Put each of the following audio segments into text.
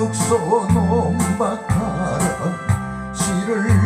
옥소 넘박하라 시를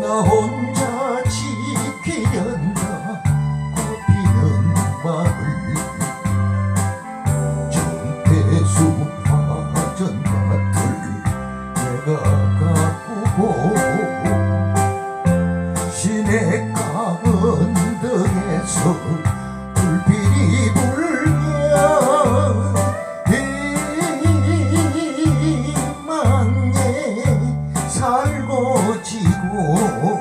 나 혼자 지키려나 꽃피는 마을 정태수 화전 밭을 내가 가꾸고 시내 가은등에서 떨고 지고